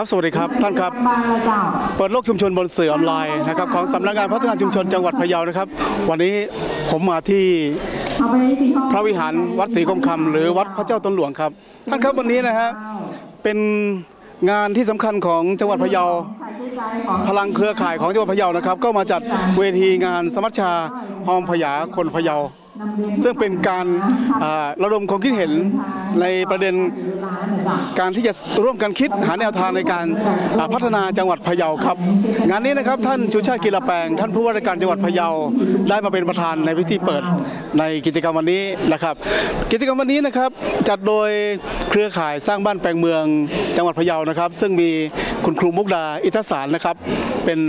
ครับสวัสดีครับท่านครับ เปิดโลกชุมชนบนสื่อออนไลน์นะครับของสำนักงานพัฒนาชุมชนจังหวัดพะเยานะครับ วันนี้ผมมาที่พระวิหารวัดศรีคมคำหรือวัดพระเจ้าตนหลวงครับ ท่านครับวันนี้นะฮะเป็นงานที่สำคัญของจังหวัดพะเยา พลังเครือข่ายของจังหวัดพะเยานะครับ ก็มาจัดเวทีงานสมัชชาฮอมพยาคนพะเยา ซึ่งเป็นการระดมความคิดเห็นในประเด็น การที่จะร่วมกันคิดหาแนวทางในการพัฒนาจังหวัดพะเยาครับ งานนี้นะครับท่านชูชาติกีฬาแปลง ท่านผู้ว่าราชการจังหวัดพะเยาได้มาเป็นประธานในพิธีเปิดในกิจกรรมวันนี้นะครับ กิจกรรมวันนี้นะครับจัดโดยเครือข่ายสร้างบ้านแปลงเมืองจังหวัดพะเยานะครับ ซึ่งมีคุณครูมุกดาอิทธสารนะครับเป็น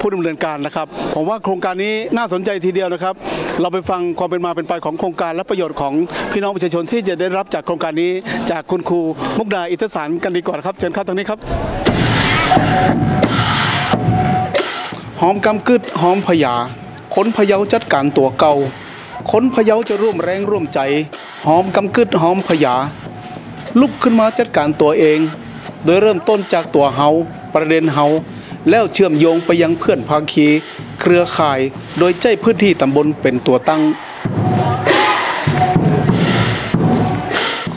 ผู้ดำเนินการนะครับ ผมว่าโครงการนี้น่าสนใจทีเดียวนะครับ เราไปฟังความเป็นมาเป็นไปของโครงการและประโยชน์ของพี่น้องประชาชนที่จะได้รับจากโครงการนี้จากคุณครูมุกดาอิทธสารกันดีกว่าครับ เชิญครับตรงนี้ครับ หอมกำกึดหอมพยาคนพะเยาจัดการตัวเก่าคนพะเยาจะร่วมแรงร่วมใจ หอมกำกึดหอมพยา ลุกขึ้นมาจัดการตัวเอง โดยเริ่มต้นจากตัวเฮาประเด็นเฮา แล้วเชื่อมโยงไปยังเพื่อนภาคี เครือข่าย โดยใจพื้นที่ตำบลเป็นตัวตั้ง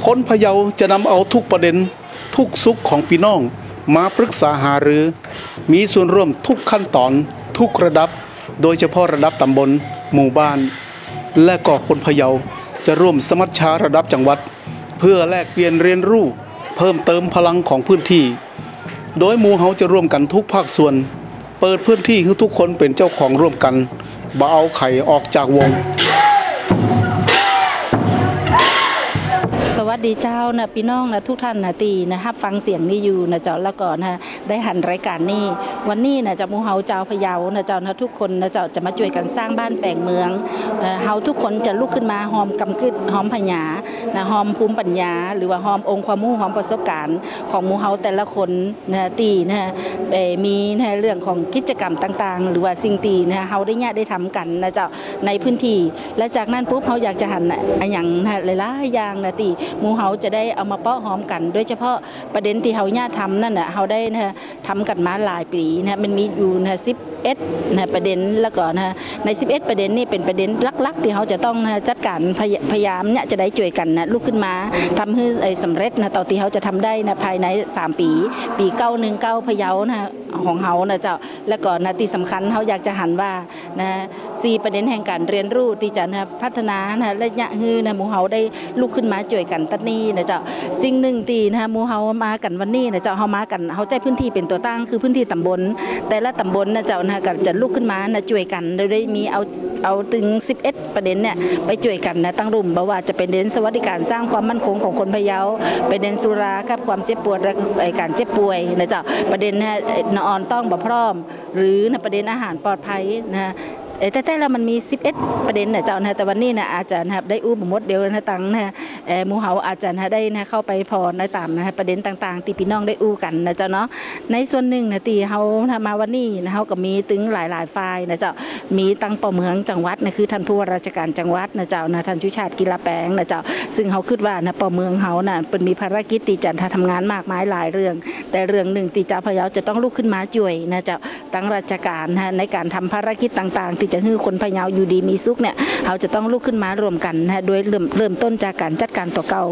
คนพะเยาจะนำเอาทุกประเด็น ทุกสุขของพี่น้อง มาปรึกษาหารือ มีส่วนร่วมทุกขั้นตอน ทุกระดับ โดยเฉพาะระดับตำบล หมู่บ้าน และก็คนพะเยาจะร่วมสมัชชาระดับจังหวัด เพื่อแลกเปลี่ยนเรียนรู้ เพิ่มเติมพลังของพื้นที่ โดยหมู่เฮาจะร่วมกันทุกภาคส่วน เปิดพื้นที่ให้ทุกคนเป็นเจ้าของร่วมกันบ่เอาไข่ออกจากวง สวัสดีเจ้านะพี่น้องนะทุกท่านนะตีนะครับฟังเสียงนี้อยู่นะเจ้าแล้วก็นะได้หันรายการนี้วันนี้นะเจ้ามูเฮาเจ้าพะเยานะเจ้านะทุกคนนะเจ้าจะมาช่วยกันสร้างบ้านแปลงเมืองเอ่อเฮาทุกคนจะลุกขึ้นมาหอมกำกึดหอมพญา นะหอมภูมิปัญญา หรือว่าหอมองค์ความรู้หอมประสบการณ์ ของหมูเฮาแต่ละคนนะตีนะมีนะเรื่องของกิจกรรมต่างๆ หรือว่าสิ่งตีนะเฮาได้เนี่ยได้ทำกันนะเจ้าในพื้นที่ และจากนั้นปุ๊บเฮาอยากจะหันอะอะอย่างนะหลายๆอย่างนะตีหมูเฮาจะได้เอามาเปาะหอมกัน โดยเฉพาะประเด็นที่เฮาญาติทำนั่นน่ะเฮาได้นะทำกันมาหลายปีนะมันมีอยู่นะ 11นะประเด็นแล้วก็นะใน 11 ประเด็นนี่เป็นประเด็นลักๆ ที่เขาจะต้องนะจัดการพยายามเนี่ยจะได้ช่วยกันนะลุกขึ้นมาทำให้สำเร็จนะต่อที่เขาจะทำได้นะภายใน 3 ปี ปี919พะเยานะของเขานะเจ้าแล้วก็นะที่สำคัญเขาอยากจะหันว่านะ สี่ประเด็นแห่งการเรียนรู้ที่จะนะพัฒนานะและยะฮือนะหมู่เฮาได้ลุกขึ้นมาช่วยกันตัดนี้นะเจ้าสิ่งหนึ่งตีนะหมู่เฮามากันวันนี้นะเจ้าเฮามากันเฮาใจพื้นที่เป็นตัวตั้งคือพื้นที่ตำบล แต่ละตำบลนะเจ้านะก็จะลุกขึ้นมานะช่วยกันโดยได้มีเอาเอาถึง 11 ประเด็นเนี่ยไปช่วยกันนะตั้งรุ่มบ่ว่าจะเป็นเด่นสวัสดิการสร้างความมั่นคงของคนพะเยาเป็นเด่นสุราครับความเจ็บปวดและการเจ็บป่วยนะเจ้าประเด็นนะนอนต้องบ่พร้อม หรือนะประเด็นอาหารปลอดภัยนะ แต่แต่ละมันมี 11 ประเด็นนะเจ้านะแต่วันนี้นะอาจจะนะครับได้อู้บ่หมดเดียวนะตังนะเอ่อหมูเฮาอาจจะนะได้นะเข้าไปพอในตามนะประเด็นต่างๆที่พี่น้องได้อู้กันนะเจ้าเนาะในส่วนหนึ่งนะที่เฮามาวันนี้นะเฮาก็มีถึงหลายๆฝ่ายนะเจ้ามีตั้งปอเมืองจังหวัดนะคือท่านผู้ว่าราชการจังหวัดนะเจ้านะท่านชุชาติกีฬาแปงนะเจ้าซึ่งเฮาคิดว่านะปอเมืองเฮาน่ะเป็นมีภารกิจที่จะทำงานมากมายหลายเรื่อง แต่เรื่องหนึ่งที่เจ้าพะเยาจะต้องลุกขึ้นมาช่วยนะเจ้าตั้งราชการนะในการทำภารกิจต่างๆที่จะให้คนพะเยาอยู่ดีมีสุขเนี่ย เขาจะต้องลุกขึ้นมารวมกันนะโดยเริ่มเริ่มต้นจากการจัดการตัวเก่า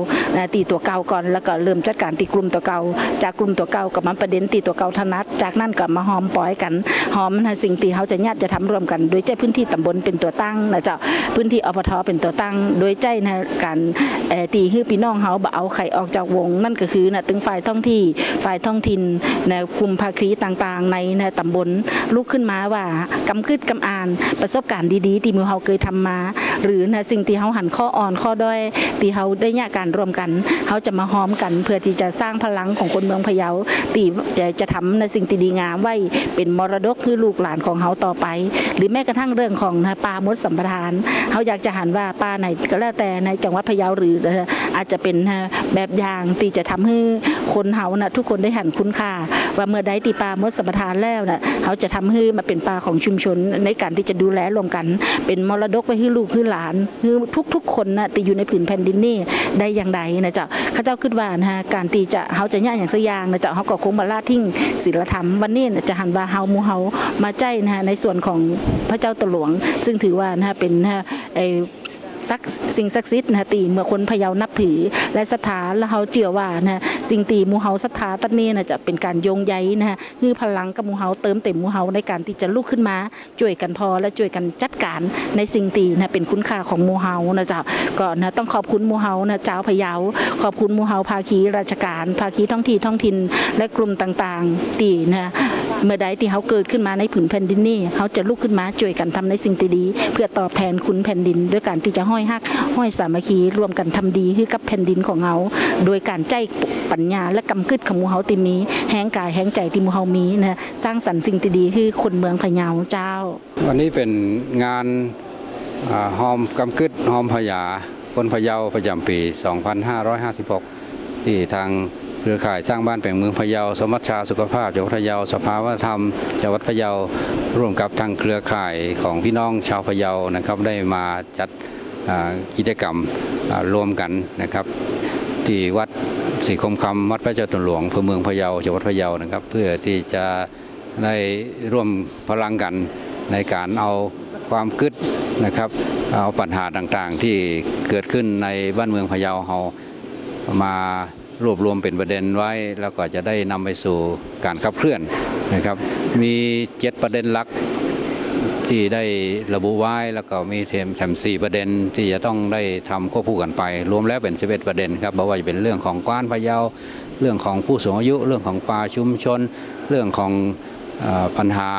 ตีตัวเก่าก่อน แล้วก็เริ่มจัดการตีกลุ่มตัวเก่า จากกลุ่มตัวเก่ากับมาประเด็นตีตัวเก่าถนัด จากนั้นก็มาหอมปล่อยกันหอมนะสิ่งที่เขาจะญาติจะทำรวมกันโดยใจพื้นที่ตำบลเป็นตัวตั้งนะเจ้าพื้นที่อปทเป็นตัวตั้ง โดยใจนะการตีให้พี่น้องเขาบ่เอาไข่ออกจากวง นั่นก็คือนะถึงฝ่ายท้องที่ฝ่ายท้องถิ่นนะกลุ่มภาคีต่างๆ ในนะตำบลลุกขึ้นมาว่ากำคืดกำอ่านประสบการณ์ดีๆที่มือเฮาเคยทำมาหรือนะสิ่งที่เฮาหันข้ออ่อนข้อด้อยที่เฮาได้แยกการรวมกันเฮาจะมาหอมกัน เพื่อที่จะสร้างพลังของคนเมืองพะเยาตีจะจะทำในสิ่งที่ดีงามไว้เป็นมรดกคือลูกหลานของเฮาต่อไป หรือแม้กระทั่งเรื่องของนะป่ามดสัมปทานเฮาอยากจะหันว่าป่าไหนก็แล้วแต่ในจังหวัดพะเยาหรืออาจจะเป็นนะแบบอย่างที่จะทำให้คนเฮานะทุกคนได้หันคุณค่า ว่าเมื่อใดตีป่ามดสัมปทานแล้วนะเขาจะทำให้มาเป็นป่าของชุมชนในการที่จะดูแลรวมกัน เป็นมรดกไว้ให้คือลูกคือหลานคือทุกๆ คนนะตีอยู่ในผืนแผ่นดินนี่ได้อย่างใดนะเจ้าข้าเจ้าคิดว่านะฮะการตีจะเฮาจะย่าอย่างสยางนะเจ้าเฮาก็คงมาลาทิ้งศีลธรรมวันนี้จะหันว่าเฮาหมูเฮามาใจนะฮะในส่วนของพระเจ้าตะหลวง ซึ่งถือว่านะฮะเป็นนะฮะ ไอ้ศักสิ่งศักดิ์สิทธิ์นะตีเมื่อคนพะเยานับถือ และศรัทธาและเฮาเชื่อว่านะสิ่งตีมูเฮาศรัทธาตัดนี้นะจะเป็นการโยงใยนะฮะคือพลังกับมูเฮาเติมเต็มมูเฮาในการที่จะลุกขึ้นมาช่วยกันพอและช่วยกันจัดการในสิ่งตีนะเป็นคุณค่าของมูเฮานะเจ้าก็นะต้องขอบคุณมูเฮานะเจ้าพะเยาขอบคุณมูเฮาภาคีราชการ ภาคีท้องที่ท้องถิ่นและกลุ่มต่างๆ ตีนะ เมื่อใดที่เขาเกิดขึ้นมาในผืนแผ่นดินนี่เขาจะลุกขึ้นมาช่วยกันทำในสิ่งตีดีเพื่อตอบแทนคุณแผ่นดิน ด้วยการที่จะห้อยฮัก ห้อยสามัคคีร่วมกันทำดีให้กับแผ่นดินของเขาโดยการใจปัญญาและกำกึดขมูเฮาติมี แห้งกายแห้งใจที่หมูเฮามีนะสร้างสรรค์สิ่งตีดีคือคนเมืองพะเยาเจ้า วันนี้เป็นงานอหอมกำกึดหอมพญาคนพะเยาประจำปี 2556 ที่ทาง เครือข่ายสร้างบ้านแปลงเมืองพะเยา สมัชชาสุขภาพจังหวัดพะเยา สภาวัฒนธรรมจังหวัดพะเยา ร่วมกับทางเครือข่ายของพี่น้องชาวพะเยานะครับ ได้มาจัดกิจกรรมรวมกันนะครับ ที่วัดศรีคมคำวัดพระเจ้าตนหลวงอำเภอเมืองพะเยาจังหวัดพะเยานะครับ เพื่อที่จะได้ร่วมพลังกันในการเอาความคิดนะครับเอาปัญหาต่างๆที่เกิดขึ้นในบ้านเมืองพะเยาเรามา รวบรวมเป็นประเด็นไว้ แล้วก็จะได้นำไปสู่การขับเคลื่อนนะครับ มีเจ็ดประเด็นหลักที่ได้ระบุไว้แล้วก็มีเทมแถมสี่ประเด็นที่จะต้องได้ทำควบคู่กันไป รวมแล้วเป็น11ประเด็นครับบอกว่าจะเป็นเรื่องของกว้านพะเยาเรื่องของผู้สูงอายุ เรื่องของป่าชุมชน เรื่องของอปัญหา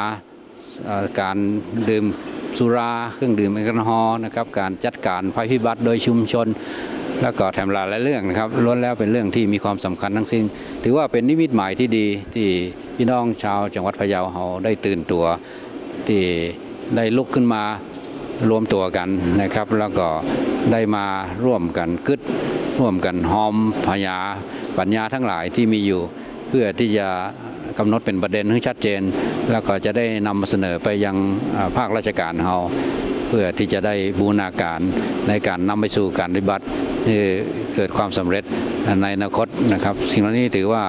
การดื่มสุราเครื่องดื่มแอลกอฮอล์นะครับการจัดการภัยพิบัติโดยชุมชน แล้วก็แถมลายหลายเรื่องนะครับล้วนแล้วเป็นเรื่องที่มีความสำคัญทั้งสิ้น ถือว่าเป็นนิมิตหมายที่ดีที่พี่น้องชาวจังหวัดพะเยาเราได้ตื่นตัวที่ได้ลุกขึ้นมารวมตัวกันนะครับ แล้วก็ได้มาร่วมกันกึดร่วมกันหอมพยาปัญญาทั้งหลายที่มีอยู่ เพื่อที่จะกำหนดเป็นประเด็นให้ชัดเจน แล้วก็จะได้นำมาเสนอไปยังภาคราชการเฮา เพื่อที่จะได้บูรณาการในการนำไปสู่การปฏิบัติที่เกิดความสำเร็จในอนาคตนะครับ สิ่งเหล่านี้ถือว่า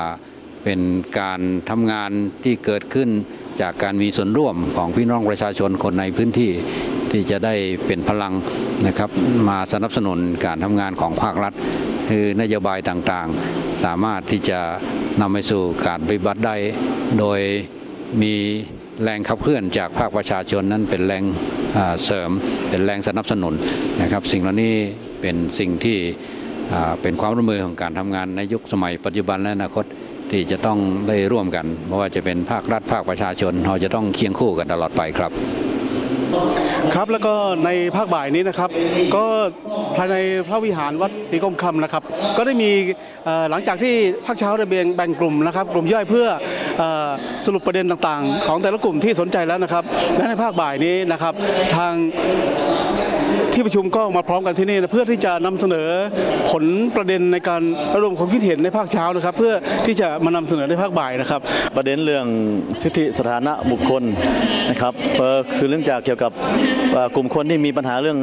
เป็นการทำงานที่เกิดขึ้นจากการมีส่วนร่วมของพี่น้องประชาชนคนในพื้นที่ที่จะได้เป็นพลังนะครับมาสนับสนุนการทำงานของภาครัฐ คือนโยบายต่างๆ สามารถที่จะนำไปสู่การปฏิบัติได้ โดยมีแรงขับเคลื่อนจากภาคประชาชนนั้นเป็นแรง เสริมเป็นแรงสนับสนุนนะครับสิ่งเหล่านี้เป็นสิ่งที่เป็นความร่วมมือของการทำงานในยุคสมัยปัจจุบันและอนาคตที่จะต้องได้ร่วมกันไม่ว่าจะเป็นภาครัฐภาคประชาชนเราจะต้องเคียงคู่กันตลอดไปครับ ครับแล้วก็ในภาคบ่ายนี้นะครับ ก็ภายในพระวิหารวัดศรีกรมคำนะครับ ก็ได้มีหลังจากที่ภาคเช้าได้แบ่งแบ่งกลุ่มนะครับ กลุ่มย่อยเพื่ออสรุปประเด็นต่างๆ ของแต่ละกลุ่มที่สนใจแล้วนะครับ และในภาคบ่ายนี้นะครับ ทางที่ประชุมก็มาพร้อมกันที่นี่นะเพื่อที่จะนำเสนอผลประเด็นในการระดมความคิดเห็นในภาคเช้านะครับ เพื่อที่จะมานำเสนอในภาคบ่ายนะครับ ประเด็นเรื่องสิทธิสถานะบุคคลนะครับคือเรื่องจากเกี่ยวกับเอ่อกลุ่มคนที่มีปัญหาเรื่อง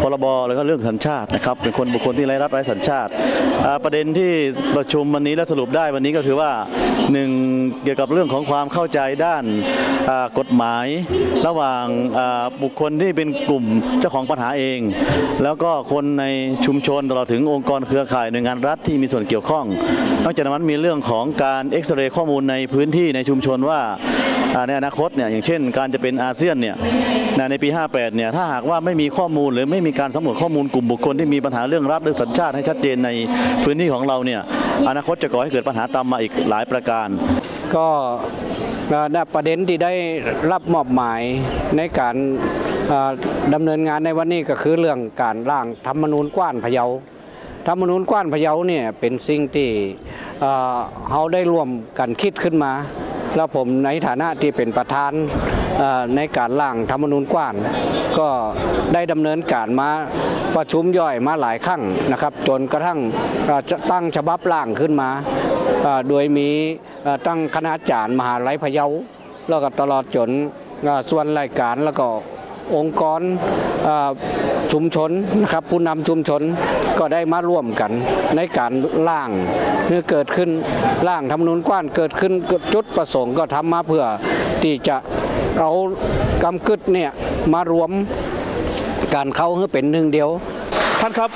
พรบแล้วก็เรื่องสัญชาตินะครับเป็นคนบุคคลที่ไร้รัฐไร้สัญชาติ ประเด็นที่ประชุมวันนี้และสรุปได้วันนี้ก็คือว่าหนึ่งเกี่ยวกับเรื่องของความเข้าใจด้านกฎหมาย ระหว่างบุคคลที่เป็นกลุ่มเจ้าของปัญหาเอง แล้วก็คนในชุมชนตลอดถึงองค์กรเครือข่ายหน่วยงานรัฐที่มีส่วนเกี่ยวข้อง นอกจากนั้นมีเรื่องของการเอ็กซเรย์ข้อมูลในพื้นที่ในชุมชนว่า ในอนาคตเนี่ยอย่างเช่น การจะเป็นอาเซียนเนี่ยในปี 58 เนี่ยถ้าหากว่าไม่มีข้อมูลหรือไม่มีการสำรวจข้อมูลกลุ่มบุคคลที่มีปัญหาเรื่องรัฐหรือสัญชาติให้ชัดเจนในพื้นที่ของเราเนี่ยอนาคตจะก่อให้เกิดปัญหาตามมาอีกหลายประการ ก็ประเด็นที่ได้รับมอบหมายในการดำเนินงานในวันนี้ก็คือเรื่องการร่างธรรมนูญกว้านพะเยาธรรมนูญกว้านพะเยาเนี่ยเป็นสิ่งที่เอ่อเราได้ร่วมกันคิดขึ้นมา แล้วผมในฐานะที่เป็นประธานในการร่างธรรมนูญกว้านก็ได้ดำเนินการมาประชุมย่อยมาหลายครั้งนะครับ จนกระทั่งจะตั้งฉบับร่างขึ้นมาโดยมีตั้งคณาจารย์มหาลัยพะเยาแล้วก็ตลอดจนส่วนรายการแล้วก็องค์กร ชุมชนนะครับผู้นำชุมชนก็ได้มาร่วมกันในการร่างเมื่อเกิดขึ้นร่างทำนุนูญกว้านเกิดขึ้นจุดประสงค์ก็ทำมาเพื่อที่จะเอากำกึดเนี่ยมารวมการเข้าให้เป็นหนึ่งเดียว ท่านครับ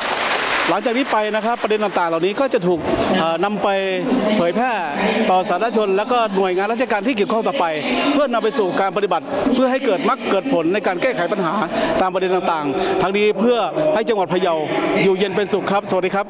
หลังจากนี้ไปนะครับประเด็นต่างๆ เหล่านี้ก็จะถูกเอ่อนำไปเผยแพร่ต่อสาธารณชน และก็หน่วยงานราชการที่เกี่ยวข้องต่อไป เพื่อนำไปสู่การปฏิบัติ เพื่อให้เกิดมรรคเกิดผลในการแก้ไขปัญหาตามประเด็นต่างๆ ทั้งนี้เพื่อให้จังหวัดพะเยาอยู่เย็นเป็นสุขครับ สวัสดีครับ